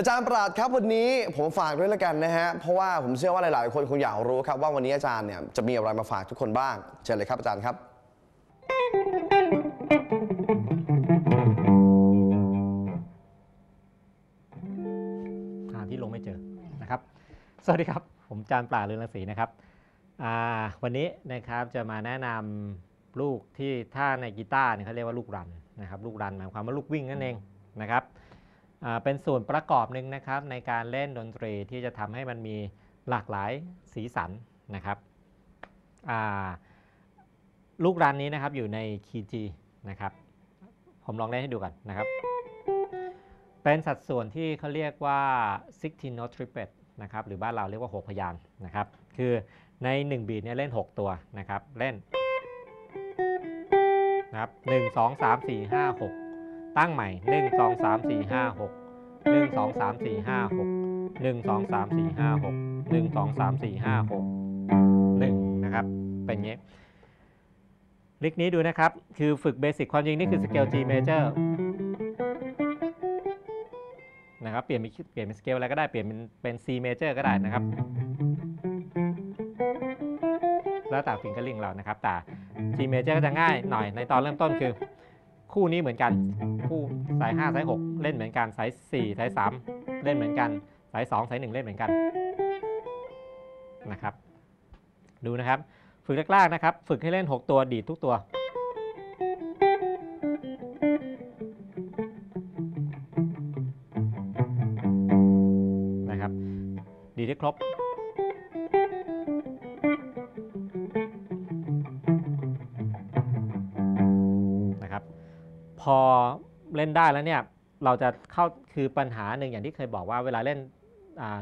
อาจารย์ปราดครับวันนี้ผมฝากด้วยล้วกันนะฮะเพราะว่าผมเชื่อว่าหลาย ๆ คนคงอยากรู้ครับว่าวันนี้อาจารย์เนี่ยจะมีอะไรมาฝากทุกคนบ้างเชิญเลยครับอาจารย์ครับ หาที่ลงไม่เจอนะครับ สวัสดีครับ ผมจานปราดเรืองรังสีนะครับอ่าวันนี้นะครับจะมาแนะนำลูกที่ถ้าในกีตาร์เนี่ยเขาเรียกว่าลูกรันนะครับ ลูกรันหมายความว่าลูกวิ่งนั่นเองนะครับ เป็นส่วนประกอบหนึ่งนะครับในการเล่นดนตรีที่จะทำให้มันมีหลากหลายสีสันนะครับลูกรันนี้นะครับอยู่ในคีย์ G นะครับ ผมลองเล่นให้ดูก่อนนะครับ เป็นสัดส่วนที่เขาเรียกว่า 16 note triplet นะครับหรือบ้านเราเรียกว่า 6 พยางนะครับ คือใน 1 บีทเนี่ยเล่น 6 ตัวนะครับ เล่นนะครับ 1 2 3 4 5 6 ตั้งใหม่ 1 2 3 4 5 6 1 2 3 4 5 6 1 2 3 4 5 6 1 2 3 4 5 6 1นะครับ เป็นอย่างนี้ลิกนี้ดูนะครับ คือฝึกเบสิกความจริงนี่คือสเกล G major นะครับ เปลี่ยนเป็นเปลี่ยนเป็นสเกลอะไรก็ได้ เปลี่ยนเป็นเป็น C major ก็ได้นะครับ แล้วแต่ฟิงเกอร์ลิงเรานะครับ แต่ G major ก็จะง่ายหน่อยในตอนเริ่มต้นคือ คู่นี้เหมือนกัน คู่สาย 5 สาย 6 เล่นเหมือนกัน สาย 4 สาย 3 เล่นเหมือนกัน สาย 2 สาย 1 เล่นเหมือนกันนะครับ ดูนะครับ ฝึกแรกๆนะครับ ฝึกให้เล่น 6 ตัวดีดทุกตัว นะครับ ดีได้ครบนะครับ พอเล่นได้แล้วเนี่ยเราจะเข้าคือปัญหาหนึ่งอย่างที่เคยบอกว่าเวลาเล่น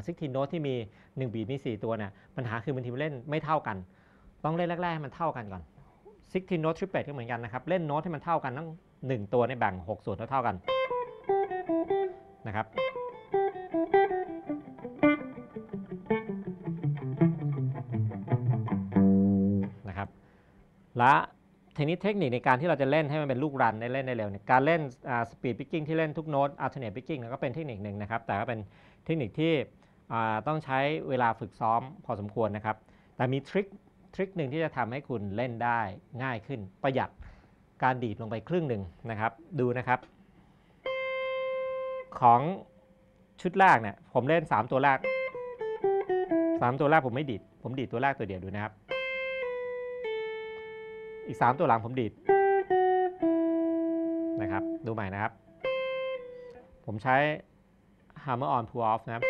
sixteenth note ที่มี1 beat มี4 ตัวเนี่ยปัญหาคือบางทีมันเล่นไม่เท่ากัน ต้องเล่นแรกๆให้มันเท่ากันก่อน sixteenth note triplet็เหมือนกันนะครับ เล่นโน้ตให้มันเท่ากันทั้ง1ตัวในแบ่ง 6 ส่วนเท่าๆกันนะครับนะครับและ ทีนี้เทคนิคในการที่เราจะเล่นให้มันเป็นลูก run ได้เล่นได้เร็วเนี่ยการเล่น speed picking ที่เล่นทุกโน้ต alternate picking ก็เป็นเทคนิคหนึ่งนะครับ แต่ก็เป็นเทคนิคที่ต้องใช้เวลาฝึกซ้อมพอสมควรนะครับ แต่มี trick trick หนึ่งที่จะทำให้คุณเล่นได้ง่ายขึ้น ประหยัดการดีดลงไปครึ่งหนึ่งนะครับ ดูนะครับ ของชุดแรกเนี่ยผมเล่น 3 ตัวแรก3 ตัวแรกผมไม่ดีดผมดีดตัวแรกตัวเดียวดูนะครับ อีก 3 ตัวหลังผมดีดนะครับ ดูใหม่นะครับ ผมใช้ hammer on pull off นะครับ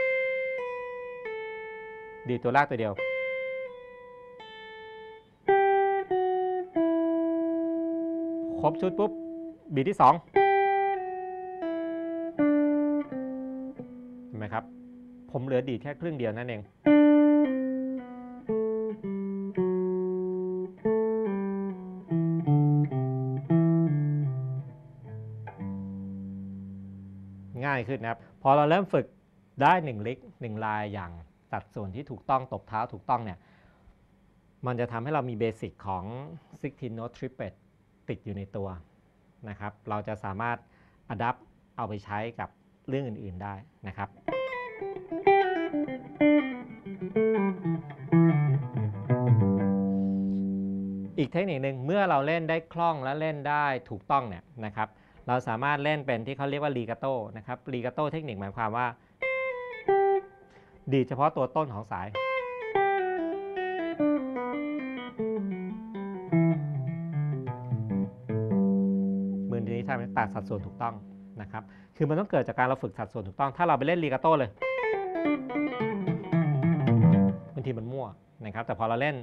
ดีดตัวแรกตัวเดียว ครบชุดปุ๊บ บีทที่ 2เห็นไหมครับ ผมเหลือดีดแค่ครึ่งเดียวนั่นเอง ง่ายขึ้นนะครับ พอเราเริ่มฝึกได้1ลิก1ลายอย่างสัดส่วนที่ถูกต้องตบเท้าถูกต้องเนี่ย มันจะทำให้เรามีเบสิกของ 16 note triplet ติดอยู่ในตัวนะครับ เราจะสามารถอัด p t เอาไปใช้กับเรื่องอื่น ๆได้นะครับอีกเทคนิคหนึ่งเมื่อเราเล่นได้คล่องและเล่นได้ถูกต้องเนี่ยนะครับ เราสามารถเล่นเป็นที่เขาเรียกว่าลีกาโต้นะครับลีกาโต้เทคนิคหมายความว่า ดีเฉพาะตัวต้นของสาย มือนี้ทำให้ตัดสัดส่วนถูกต้องนะครับ คือมันต้องเกิดจากการเราฝึกสัดส่วนถูกต้อง ถ้าเราไปเล่นลีกาโต้เลยบางทีมันมั่วนะครับ แต่พอเราเล่น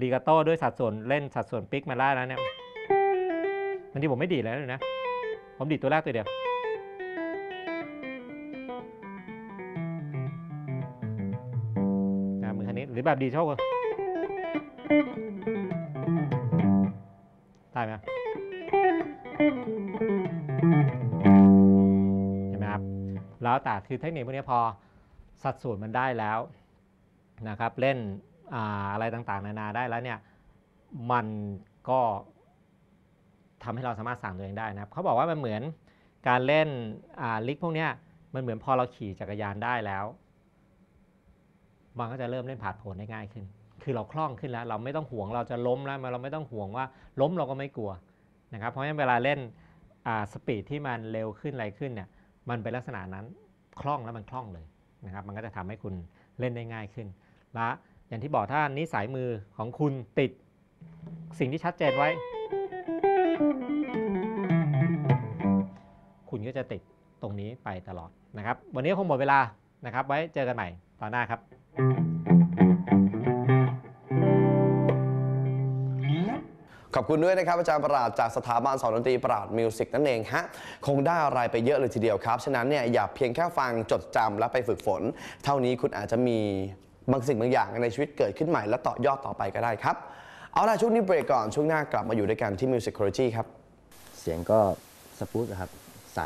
ลีกาโต้ด้วยสัดส่วนเล่นสัดส่วนปิกมาได้แล้วเนี่ยบางทีผมไม่ดีแล้วเลยนะ ผมดีดตัวแรกตัวเดียวนะมือคันนี้หรือแบบดีโชคได้ไหมเห็นไหมครับ แล้วแต่คือเทคนิคพวกนี้พอสัดส่วนมันได้แล้วนะครับ เล่นออะไรต่างๆ นานาได้แล้วเนี่ย มันก็ ทำให้เราสามารถสั่งตัวเองได้นะครับเขาบอกว่ามันเหมือนการเล่นอ่าลิกพวกเนี้ยมันเหมือนพอเราขี่จักรยานได้แล้วมันก็จะเริ่มเล่นผาดโผนได้ง่ายขึ้น คือเราคล่องขึ้นแล้ว เราไม่ต้องห่วงเราจะล้มแล้วเราไม่ต้องห่วงว่าล้มเราก็ไม่กลัวนะครับเพราะฉะนั้นเวลาเล่นสปีดที่มันเร็วขึ้นอะไรขึ้นเนี่ยมันเป็นลักษณะนั้นคล่องแล้วมันคล่องเลยนะครับมันก็จะทำให้คุณเล่นได้ง่ายขึ้น และอย่างที่บอกถ้านิสัยมือของคุณติดสิ่งที่ชัดเจนไว้ คุณก็จะติดตรงนี้ไปตลอดนะครับ วันนี้คงหมดเวลานะครับ ไว้เจอกันใหม่ตอนหน้าครับ ขอบคุณด้วยนะครับ อาจารย์ประหลาดจากสถาบันสอนดนตรีประหลาดมิวสิกนั่นเองฮะ คงได้อะไรไปเยอะเลยทีเดียวครับ ฉะนั้นเนี่ยอย่าเพียงแค่ฟังจดจำและไปฝึกฝน เท่านี้คุณอาจจะมีบางสิ่งบางอย่างในชีวิตเกิดขึ้นใหม่และต่อยอดต่อไปก็ได้ครับ เอาล่ะช่วงนี้เบรกก่อนช่วงหน้ากลับมาอยู่ด้วยกันที่ Musicology ครับ เสียงก็สปูตครับ ใส